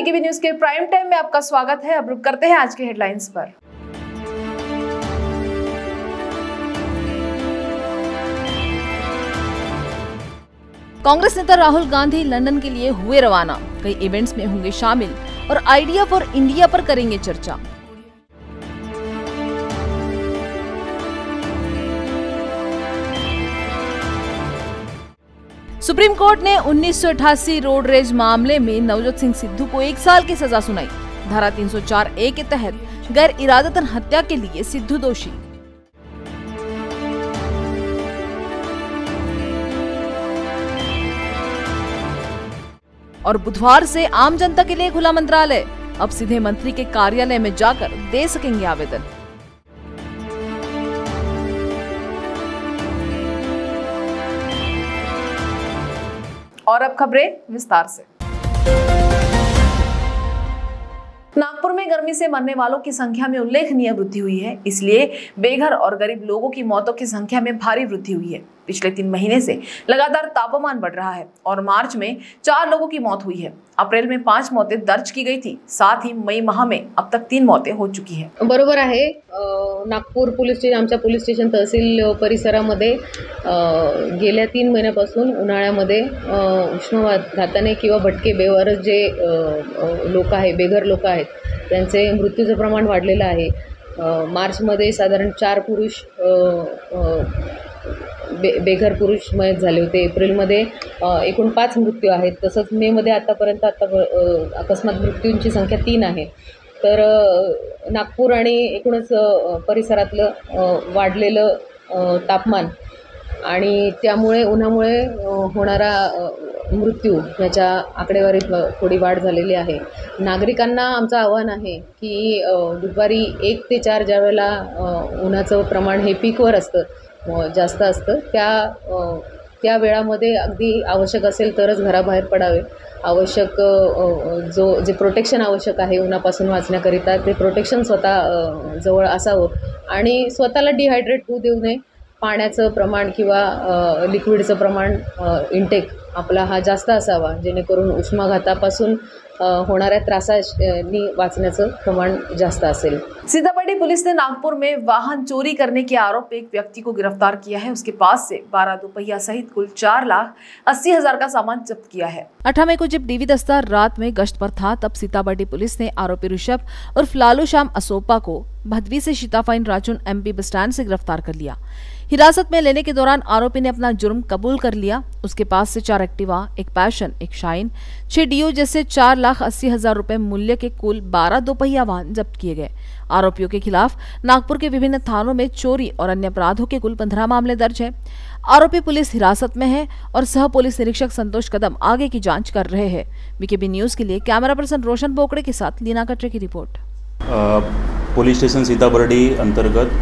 BKB news के prime time में आपका स्वागत है। अब रुक करते हैं आज के हेडलाइंस पर। कांग्रेस नेता राहुल गांधी लंदन के लिए हुए रवाना। कई इवेंट्स में होंगे शामिल और आइडिया फॉर इंडिया पर करेंगे चर्चा। सुप्रीम कोर्ट ने 1988 रोड रेज मामले में नवजोत सिंह सिद्धू को एक साल की सजा सुनाई। धारा 304 ए के तहत गैर इरादतन हत्या के लिए सिद्धू दोषी। और बुधवार से आम जनता के लिए खुला मंत्रालय। अब सीधे मंत्री के कार्यालय में जाकर दे सकेंगे आवेदन। और अब खबरें विस्तार से। नागपुर में गर्मी से मरने वालों की संख्या में उल्लेखनीय वृद्धि हुई है, इसलिए बेघर और गरीब लोगों की मौतों की संख्या में भारी वृद्धि हुई है। पिछले तीन महीने से लगातार तापमान बढ़ रहा है और मार्च में चार लोगों की मौत हुई है। अप्रैल में पाँच मौतें दर्ज की गई थी साथ ही मई माह में अब तक तीन मौतें हो चुकी हैं। बरोबर अ, नागपूर पोलीस स्टेशन आमच्या पोलीस स्टेशन तहसील परिसरामध्ये गेल्या तीन महिन्यापासून उन्हाळ्यामध्ये उष्णघाताने किंवा भटके बेवारस जे लोक आहे बेघर लोक त्यांचे मृत्यूचं प्रमाण आहे. अ, मार्चमध्ये साधारण चार पुरुष बे बेघर पुरुष मयत झाले होते. एप्रिलमध्ये एकूण पाच मृत्यू आहेत. तसंच मेमध्ये आतापर्यंत आता अकस्मात मृत्यूंची संख्या तीन आहे. तर नागपूर आणि एकूणच परिसरातलं वाढलेलं तापमान आणि त्यामुळे उन्हामुळे होणारा मृत्यू ह्याच्या आकडेवारीत थोडी वाढ झालेली आहे. नागरिकांना आमचं आव्हान आहे की दुपारी एक ते चार ज्या वेळेला उन्हाचं प्रमाण हे पीकवर असतं जास्त असतं. त्या त्या वेळामध्ये अगदी आवश्यक असेल तरच घराबाहेर पडावे. आवश्यक जो जे प्रोटेक्शन आवश्यक आहे उन्हापासून वाचण्याकरिता ते प्रोटेक्शन स्वतः जवळ असावं. आणि स्वतःला डिहायड्रेट होऊ देऊ नये. पाण्याचं प्रमाण किंवा लिक्विडचं प्रमाण इनटेक आपला हा जास्त असावा. जेणेकरून उष्माघातापासून होणाऱ्या त्रासानी वाचण्याचं प्रमाण जास्त असेल. सीतामढ़ी पुलिस ने नागपुर में वाहन चोरी करने के आरोप एक व्यक्ति को गिरफ़्तार किया है। उसके पास से बारह दोपहिया सहित कुल चार लाख अस्सी हज़ार का सामान जब्त किया है। अठारह मई को जब डीवी दस्ता रात में गश्त पर था तब सीतामढ़ी पुलिस ने आरोपी ऋषभ और लालू श्याम असोपा को भदवी से शीताफाइन राजून एमपी बस स्टैंड से गिरफ़्तार कर लिया। हिरासत में लेने के दौरान आरोपी ने अपना जुर्म कबूल कर लिया। उसके पास से चार एक्टिवा, एक पैशन, एक शाइन, छह डीओ जैसे चार लाख अस्सी हज़ार रुपए मूल्य के कुल बारह दोपहिया वाहन जब्त किए गए। आरोपियों के खिलाफ नागपुर के विभिन्न थानों में चोरी और अन्य अपराधों के कुल पंद्रह मामले दर्ज हैं। आरोपी पुलिस हिरासत में है और सह पुलिस निरीक्षक संतोष कदम आगे की जाँच कर रहे हैं। बीकेबी न्यूज़ के लिए कैमरा पर्सन रोशन बोकड़े के साथ लीना कटरे की रिपोर्ट। पुलिस स्टेशन सीताबर्डी अंतर्गत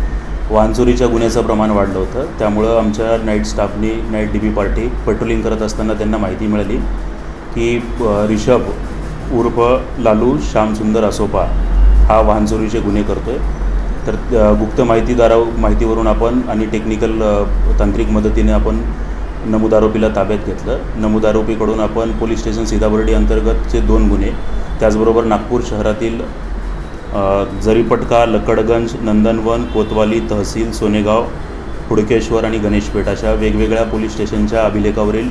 वाहन चोरीच्या गुन्ह्याचं प्रमाण वाढलं होतं. त्यामुळं आमच्या night स्टाफनी night D B party patrolling करत असताना त्यांना माहिती मिळाली की रिषभ उर्फ लालू श्यामसुंदर असोपा हा वाहन चोरीचे गुन्हे करतो आहे तर गुप्त माहितीदारा माहितीवरून आपण आणि टेक्निकल तांत्रिक मदतीने आपण नमूद आरोपीला ताब्यात घेतलं. नमूद आरोपीकडून आपण पोलीस स्टेशन सीताबर्डी अंतर्गतचे दोन गुन्हे त्याचबरोबर नागपूर शहरातील जरीपटका लकडगंज नंदनवन कोतवाली तहसील सोनेगाव हुडकेश्वर आणि गणेशपेठ अशा वेगवेगळ्या पोलीस स्टेशनच्या अभिलेखावरील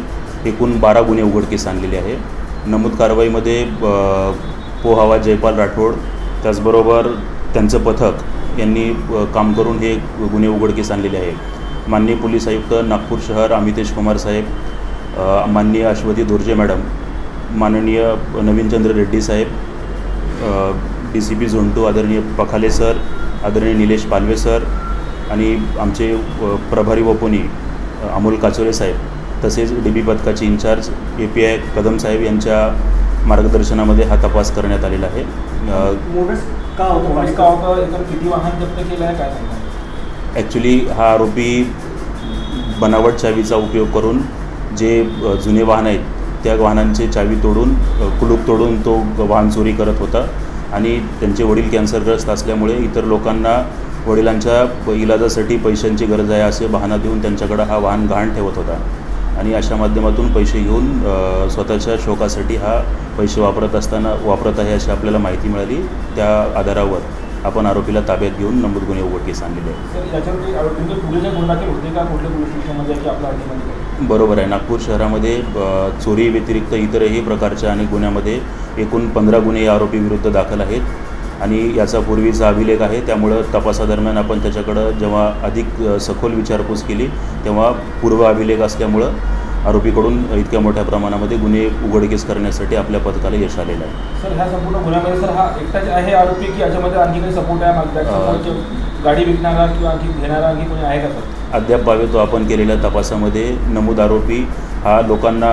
एकूण बारा गुन्हे उघडकीस आणलेले आहे. नमूद कारवाईमध्ये पोहावा जयपाल राठोड त्याचबरोबर त्यांचं पथक यांनी काम करून हे गुन्हे उघडकीस आणलेले आहे. माननीय पोलीस आयुक्त नागपूर शहर अमितेश कुमार साहेब माननीय अश्वती दुर्जे मॅडम माननीय नवीनचंद्र रेड्डी साहेब डी सी पी झोंटू आदरणीय पखाले सर आदरणीय निलेश पालवे सर आणि आमचे प्रभारी वपोनी अमोल काचोरे साहेब तसेच डी बी पथकाचे incharge A P I Kadam साहेब यांच्या मार्गदर्शनामध्ये हा तपास करण्यात आलेला आहे. सांगणार ॲक्च्युली हा आरोपी बनावट चावीचा उपयोग करून जे जुने वाहन आहेत त्या वाहनांचे चावी तोडून कुलूप तोडून तो वाहन चोरी करत होता. आणि त्यांचे वडील कॅन्सरग्रस्त असल्यामुळे इतर लोकांना वडिलांच्या इलाजासाठी पैशांची गरज आहे असे बहाना देऊन त्यांच्याकडं हा वाहन गहाण ठेवत होता. आणि अशा माध्यमातून पैसे घेऊन स्वतःच्या शोकासाठी हा पैसे वापरत असताना वापरत आहे अशी आपल्याला माहिती मिळाली त्या आधारावर. आपण आरोपीला ताब्यात घेऊन नमूद गुन्हे उघडकीस आणलेले आहे बरोबर आहे. नागपूर शहरामध्ये चोरी व्यतिरिक्त इतरही प्रकारच्या अनेक गुन्ह्यामध्ये एकूण पंधरा गुन्हे या आरोपीविरुद्ध दाखल आहेत. आणि याचा पूर्वीचा अभिलेख आहे. त्यामुळं तपासादरम्यान आपण त्याच्याकडं जेव्हा अधिक सखोल विचारपूस केली तेव्हा पूर्व अभिलेख असल्यामुळं आरोपीकडून इतक्या मोठ्या प्रमाणामध्ये गुन्हे उघडकीस करण्यासाठी आपल्या पथकाला यश आलेलं आहे. सर ह्या संपूर्ण गुन्ह्यामध्ये सर हा एकटाच आहे आरोपी की याच्यामध्ये आणखी काही सपोर्ट आहे गाडी विकणारा किंवा आणखी घेणारा आणखी कोणी आहे का सर? अद्याप पावे तो आपण केलेल्या तपासामध्ये नमूद आरोपी हा लोकांना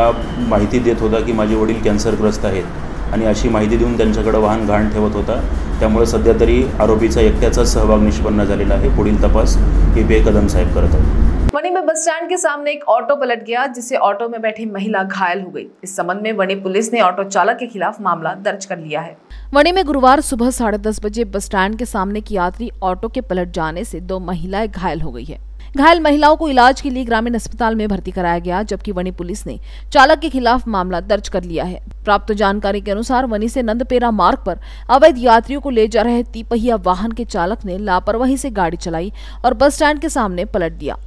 माहिती देत होता की माझे वडील कॅन्सरग्रस्त आहेत आणि अशी माहिती देऊन त्यांच्याकडे वाहन घाण ठेवत होता. त्यामुळे सध्या तरी आरोपीचा एकट्याचाच सहभाग निष्पन्न झालेला आहे. पुढील तपास ए पी आय कदम साहेब करत आहेत. वनी में बस स्टैंड के सामने एक ऑटो पलट गया, जिससे ऑटो में बैठी महिला घायल हो गई। इस संबंध में वनी पुलिस ने ऑटो चालक के खिलाफ मामला दर्ज कर लिया है। वनी में गुरुवार सुबह साढ़े दस बजे बस स्टैंड के सामने की यात्री ऑटो के पलट जाने से दो महिलाएँ घायल हो गई है। घायल महिलाओं को इलाज के लिए ग्रामीण अस्पताल में भर्ती कराया गया, जबकि वनी पुलिस ने चालक के खिलाफ मामला दर्ज कर लिया है। प्राप्त जानकारी के अनुसार वनी से नंदपेरा मार्ग पर अवैध यात्रियों को ले जा रहे तिपहिया वाहन के चालक ने लापरवाही से गाड़ी चलाई और बस स्टैंड के सामने पलट दिया।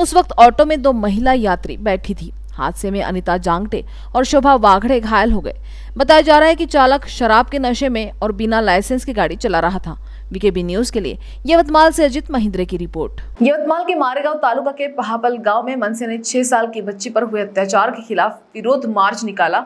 उस वक्त ऑटो में दो महिला यात्री बैठी थी। हादसे में अनिता जांगटे और शोभा वाघड़े घायल हो गए। बताया जा रहा है कि चालक शराब के नशे में और बिना लाइसेंस की गाड़ी चला रहा था। बीकेबी न्यूज़ के लिए यवतमाल से अजित महिंद्रे की रिपोर्ट। यवतमाल के मारेगांव तालुका के पहापल गाँव में मनसे ने छह साल की बच्ची पर हुए अत्याचार के खिलाफ विरोध मार्च निकाला।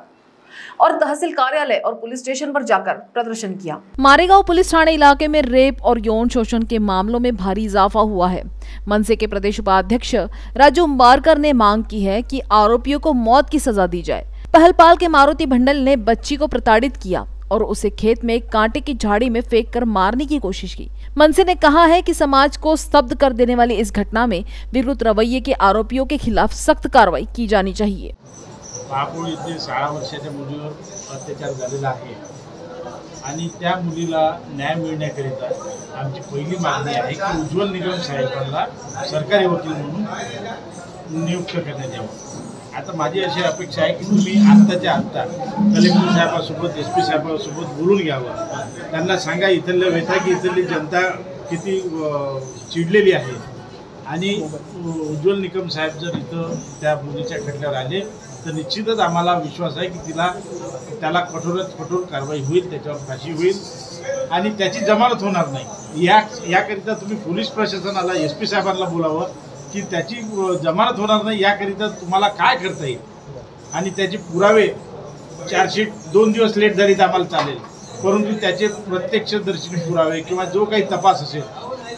और तहसील कार्यालय और पुलिस स्टेशन पर जाकर प्रदर्शन किया। मारेगांव पुलिस थाने इलाके में रेप और यौन शोषण के मामलों में भारी इजाफा हुआ है। मनसे के प्रदेश उपाध्यक्ष राजू उम्बारकर ने मांग की है कि आरोपियों को मौत की सजा दी जाए। पहलपाल के मारुति भंडल ने बच्ची को प्रताड़ित किया और उसे खेत में कांटे की झाड़ी में फेंक कर मारने की कोशिश की। मनसे ने कहा है कि समाज को स्तब्ध कर देने वाली इस घटना में विकृत रवैये के आरोपियों के खिलाफ सख्त कार्रवाई की जानी चाहिए। महापूर इथे सहा वर्षाच्या मुलीवर अत्याचार झालेला आहे. आणि त्या मुलीला न्याय मिळण्याकरिता आमची पहिली मागणी आहे की उज्ज्वल निगम साहेबांना सरकारी वकील म्हणून नियुक्त करण्यात यावं. आता माझी अशी अपेक्षा आहे की तुम्ही आत्ताच्या आत्ता कलेक्टर साहेबासोबत एस पी साहेबासोबत बोलून घ्यावं. त्यांना सांगा इथल्या व्यथा की इथली जनता किती चिडलेली आहे. आणि उज्ज्वल निकम साहेब जर इथं त्या मुलीच्या खटल्यावर आले तर निश्चितच आम्हाला विश्वास आहे की तिला त्याला कठोरात कठोर कारवाई होईल त्याच्यावर फाशी होईल आणि त्याची जमानत होणार नाही. या याकरिता तुम्ही पोलीस प्रशासनाला एस पी साहेबांना बोलावं की त्याची जमानत होणार नाही याकरिता तुम्हाला काय करता येईल? आणि त्याचे पुरावे चार्जशीट दोन दिवस लेट झाली तर आम्हाला चालेल. परंतु त्याचे प्रत्यक्षदर्शनी पुरावे किंवा जो काही तपास असेल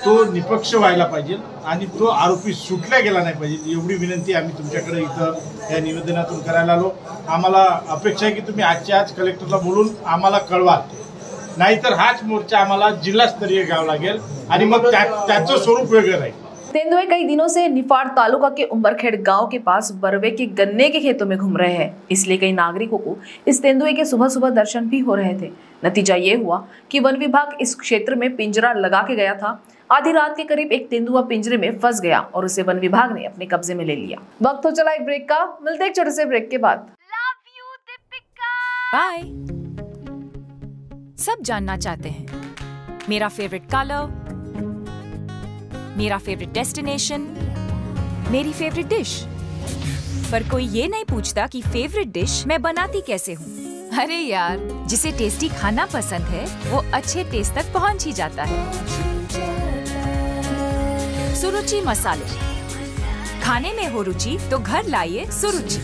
तो निपक्ष व्हायला पाहिजे आणि तो आरोपी सुटला गेला नाही पाहिजे एवढी विनंती आम्ही तुमच्याकडे इथं या निवेदनातून करायला आलो. आम्हाला अपेक्षा आहे की तुम्ही आजच्या आज कलेक्टरला बोलून आम्हाला कळवाल नाहीतर हाच मोर्चा आम्हाला जिल्हास्तरीय घ्यावा लागेल आणि मग त्याचं स्वरूप वेगळं राहील. तेंदुए कई दिनों से निफाड़ तालुका के उम्बरखेड़ गांव के पास बरवे के गन्ने के खेतों में घूम रहे हैं। इसलिए कई नागरिकों को इस तेंदुए के सुबह सुबह दर्शन भी हो रहे थे। नतीजा ये हुआ कि वन विभाग इस क्षेत्र में पिंजरा लगा के गया था। आधी रात के करीब एक तेंदुआ पिंजरे में फंस गया और उसे वन विभाग ने अपने कब्जे में ले लिया। वक्त हो चला एक ब्रेक का। मिलते एक छोटे से ब्रेक के बाद। बाय सब जानना चाहते हैं। मेरा फेवरेट कलर मेरा फेवरेट डेस्टिनेशन मेरी फेवरेट डिश पर कोई ये नहीं पूछता कि फेवरेट डिश मैं बनाती कैसे हूँ। अरे यार। जिसे टेस्टी खाना पसंद है वो अच्छे टेस्ट तक पहुँच ही जाता है। सुरुचि मसाले। खाने में हो रुचि तो घर लाइए सुरुचि।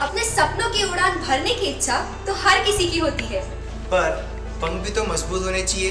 अपने सपनों की उड़ान भरने की इच्छा तो हर किसी की होती है। पर पंख भी तो मज़बूत होने चाहिए।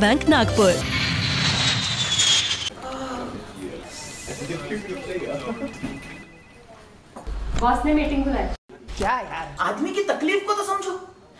bank Nagpur boss ने मीटिंग बुलाई। क्या यार? आदमी की तकलीफ़ को तो समझो।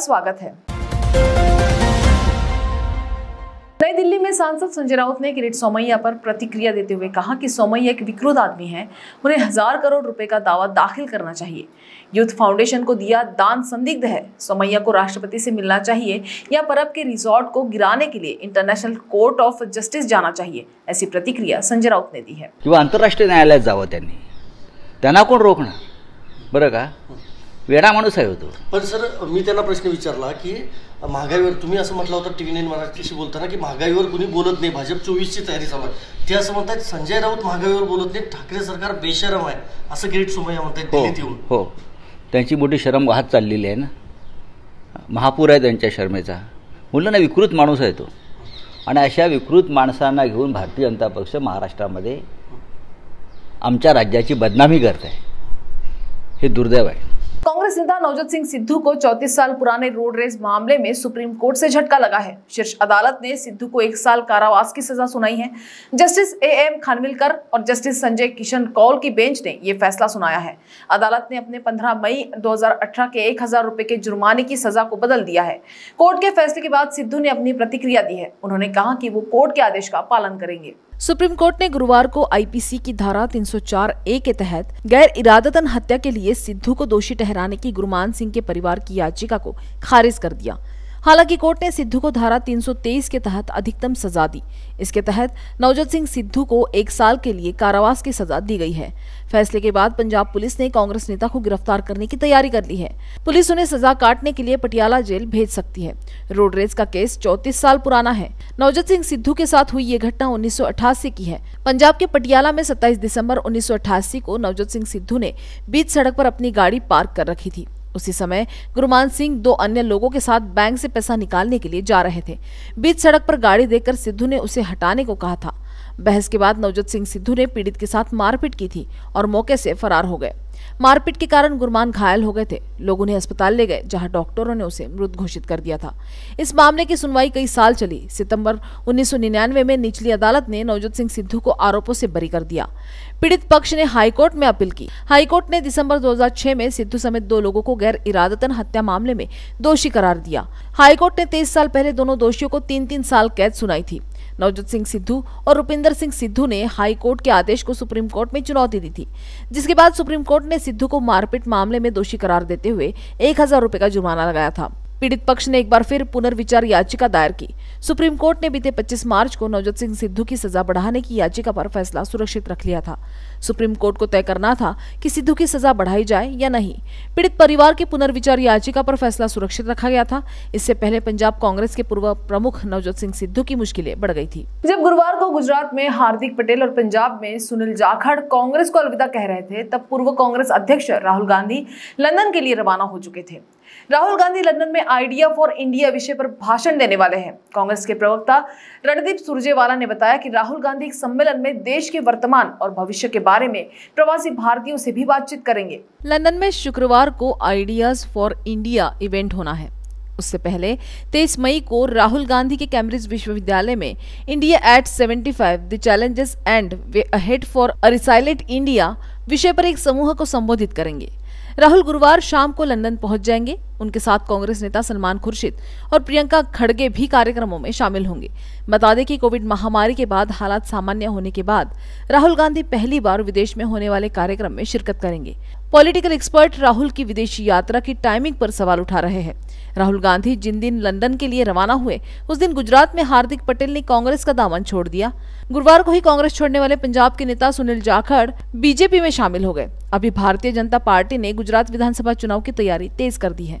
स्वागत है। नई दिल्ली में सांसद संजय राउत ने किरीट सोमैया पर प्रतिक्रिया देते हुए कहा कि सोमैया एक विकृत आदमी हैं, उन्हें हज़ार करोड़ रुपए का दावा दाखिल करना चाहिए। यूथ फाउंडेशन को दिया दान संदिग्ध है। सोमैया को राष्ट्रपति से मिलना चाहिए या परब के रिजॉर्ट को गिराने के लिए इंटरनेशनल कोर्ट ऑफ़ जस्टिस जाना चाहिए, ऐसी प्रतिक्रिया संजय राउत ने दी है। किंवा आंतरराष्ट्रीय न्यायालयात जावं त्यांनी. त्यांना कोण रोखणार? बरं का? वेडा माणूस आहे हो तो. पण सर मी त्यांना प्रश्न विचारला की महागाईवर तुम्ही असं म्हटलं होतं टी व्ही नाईन मराठीशी बोलताना की महागाईवर कुणी बोलत नाही भाजप चोवीसची तयारी चालू आहे. ते असं म्हणतात संजय राऊत महागाईवर बोलत नाही ठाकरे सरकार बेशरम आहे असं किरीट सोमय्या म्हणतात हो येऊन. हो. त्यांची मोठी शरम वाहत चाललेली आहे ना. महापूर आहे त्यांच्या शर्मेचा. म्हणलं ना विकृत माणूस आहे तो. आणि अशा विकृत माणसांना घेऊन भारतीय जनता पक्ष महाराष्ट्रामध्ये आमच्या राज्याची बदनामी करत आहे हे दुर्दैव आहे. कांग्रेस नेता नवजोत सिंह सिद्धू को 34 साल पुराने रोड रेस मामले में सुप्रीम कोर्ट से झटका लगा है। शीर्ष अदालत ने सिद्धू को एक साल कारावास की सजा सुनाई है। जस्टिस ए एम खानविलकर और जस्टिस संजय किशन कौल की बेंच ने यह फैसला सुनाया है। अदालत ने अपने 15 मई 2018 के एक हज़ार रुपए के जुर्माने की सजा को बदल दिया है। कोर्ट के फैसले के बाद सिद्धू ने अपनी प्रतिक्रिया दी है। उन्होंने कहा कि वो कोर्ट के आदेश का पालन करेंगे। सुप्रीम कोर्ट ने गुरुवार को आईपीसी की धारा 304 ए के तहत गैर इरादतन हत्या के लिए सिद्धू को दोषी ठहराने की गुरुमान सिंह के परिवार की याचिका को खारिज कर दिया। हालाँकि कोर्ट ने सिद्धू को धारा 323 के तहत अधिकतम सजा दी। इसके तहत नवजोत सिंह सिद्धू को एक साल के लिए कारावास की सजा दी गई है। फैसले के बाद पंजाब पुलिस ने कांग्रेस नेता को गिरफ़्तार करने की तैयारी कर ली है। पुलिस उन्हें सजा काटने के लिए पटियाला जेल भेज सकती है। रोड रेस का केस चौतीस साल पुराना है। नवजोत सिंह सिद्धू के साथ हुई ये घटना उन्नीस सौ अट्ठासी की है। पंजाब के पटियाला में 27 दिसंबर उन्नीस को नवजोत सिंह सिद्धू ने बीच सड़क पर अपनी गाड़ी पार्क कर रखी थी। उसी समय गुरुमान सिंह दो अन्य लोगों के साथ बैंक से पैसा निकालने के लिए जा रहे थे। बीच सड़क पर गाड़ी देखकर सिद्धू ने उसे हटाने को कहा था। बहस के बाद नवजोत सिंह सिद्धू ने पीड़ित के साथ मारपीट की थी और मौके से फरार हो गए। मारपीट के कारण गुरमान घायल हो गए थे। लोग उन्हें अस्पताल ले गए, जहाँ डॉक्टरों ने उसे मृत घोषित कर दिया था। इस मामले की सुनवाई कई साल चली। सितंबर 1999 में निचली अदालत ने नवजोत सिंह सिद्धू को आरोपों से बरी कर दिया। पीड़ित पक्ष ने हाईकोर्ट में अपील की। हाईकोर्ट ने दिसंबर 2006 में सिद्धू समेत दो लोगों को गैर इरादतन हत्या मामले में दोषी करार दिया। हाईकोर्ट ने तेईस साल पहले दोनों दोषियों को तीन तीन साल कैद सुनाई थी। नवजोत सिंह सिद्धू और रुपिंदर सिंह सिद्धू ने हाई कोर्ट के आदेश को सुप्रीम कोर्ट में चुनौती दी थी, जिसके बाद सुप्रीम कोर्ट ने सिद्धू को मारपीट मामले में दोषी करार देते हुए एक हज़ार रुपए का जुर्माना लगाया था। पीड़ित पक्ष ने एक बार फिर पुनर्विचार याचिका दायर की। सुप्रीम कोर्ट ने बीते 25 मार्च को नवजोत सिंह सिद्धू की सजा बढ़ाने की याचिका पर फैसला सुरक्षित रख लिया था। सुप्रीम कोर्ट को तय करना था कि सिद्धू की सजा बढ़ाई जाए या नहीं। पीड़ित परिवार की पुनर्विचार याचिका पर फैसला सुरक्षित रखा गया था। इससे पहले पंजाब कांग्रेस के पूर्व प्रमुख नवजोत सिंह सिद्धू की मुश्किलें बढ़ गई थी। जब गुरुवार को गुजरात में हार्दिक पटेल और पंजाब में सुनील जाखड़ कांग्रेस को अलविदा कह रहे थे, तब पूर्व कांग्रेस अध्यक्ष राहुल गांधी लंदन के लिए रवाना हो चुके थे। राहुल गांधी लंदन में आइडिया फॉर इंडिया विषय पर भाषण देने वाले हैं। कांग्रेस के प्रवक्ता रणदीप सुरजेवाला ने बताया कि राहुल गांधी एक सम्मेलन में देश के वर्तमान और भविष्य के बारे में प्रवासी भारतीयों से भी बातचीत करेंगे। लंदन में शुक्रवार को आइडियाज़ फॉर इंडिया इवेंट होना है। उससे पहले 23 मई को राहुल गांधी के कैम्ब्रिज विश्वविद्यालय में India at 75 the challenges and way ahead for a resilient India विषय पर एक समूह को संबोधित करेंगे। राहुल गुरुवार शाम को लंदन पहुँच जाएँगे। उनके साथ कांग्रेस नेता सलमान खुर्शीद और प्रियंका खड़गे भी कार्यक्रमों में शामिल होंगे। बता दें कि कोविड महामारी के बाद हालात सामान्य होने के बाद राहुल गांधी पहली बार विदेश में होने वाले कार्यक्रम में शिरकत करेंगे। पॉलिटिकल एक्सपर्ट राहुल की विदेशी यात्रा की टाइमिंग पर सवाल उठा रहे हैं। राहुल गांधी जिन दिन लंदन के लिए रवाना हुए, उस दिन गुजरात में हार्दिक पटेल ने कांग्रेस का दामन छोड़ दिया। गुरुवार को ही कांग्रेस छोड़ने वाले पंजाब के नेता सुनील जाखड़ बीजेपी में शामिल हो गए। अभी भारतीय जनता पार्टी ने गुजरात विधानसभा चुनाव की तैयारी तेज कर दी है।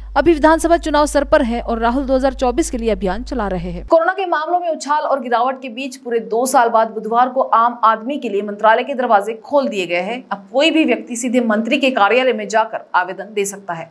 अभी विधानसभा चुनाव सर पर है और राहुल 2024 के लिए अभियान चला रहे हैं। कोरोना के मामलों में उछाल और गिरावट के बीच पूरे दो साल बाद बुधवार को आम आदमी के लिए मंत्रालय के दरवाजे खोल दिए गए हैं। अब कोई भी व्यक्ति सीधे मंत्री के कार्यालय में जाकर आवेदन दे सकता है।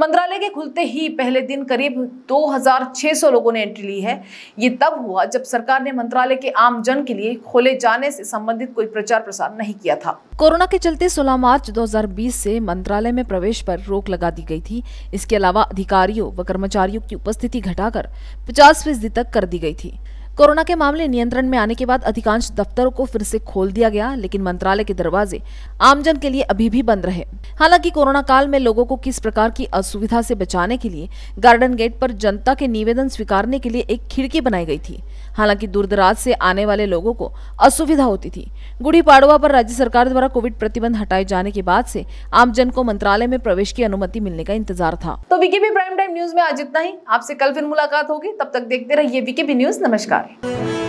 मंत्रालय के खुलते ही पहले दिन करीब 2600 लोगों ने एंट्री ली है। ये तब हुआ जब सरकार ने मंत्रालय के आम जन के लिए खोले जाने से संबंधित कोई प्रचार प्रसार नहीं किया था। कोरोना के चलते 16 मार्च 2020 से मंत्रालय में प्रवेश पर रोक लगा दी गई थी। इसके अलावा अधिकारियों व कर्मचारियों की उपस्थिति घटाकर 50 फ़ीसदी तक कर दी गई थी। कोरोना के मामले नियंत्रण में आने के बाद अधिकांश दफ्तरों को फिर से खोल दिया गया, लेकिन मंत्रालय के दरवाजे आमजन के लिए अभी भी बंद रहे। हालाँकि कोरोना काल में लोगों को किस प्रकार की असुविधा से बचाने के लिए गार्डन गेट पर जनता के निवेदन स्वीकारने के लिए एक खिड़की बनाई गई थी। हालाँकि दूरदराज से आने वाले लोगों को असुविधा होती थी। गुड़ी पाड़वा पर राज्य सरकार द्वारा कोविड प्रतिबंध हटाए जाने के बाद से आमजन को मंत्रालय में प्रवेश की अनुमति मिलने का इंतज़ार था। तो वीकेबी प्राइम टाइम न्यूज़ में आज इतना ही। आपसे कल फिर मुलाकात होगी। तब तक देखते रहिए वीकेबी न्यूज़। नमस्कार। い。